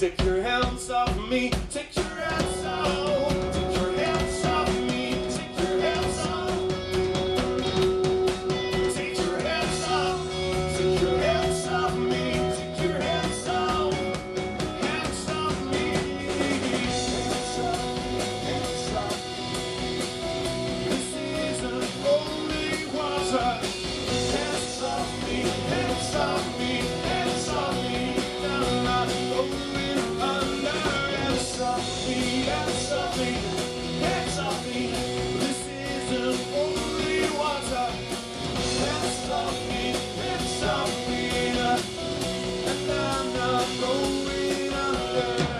Take your hands off me, take your hands off. Take your hands off me, take your hands off. Take your hands off, take your hands off me. Take your hands off, hands off me. Hands off, hands off This is the only water Amen.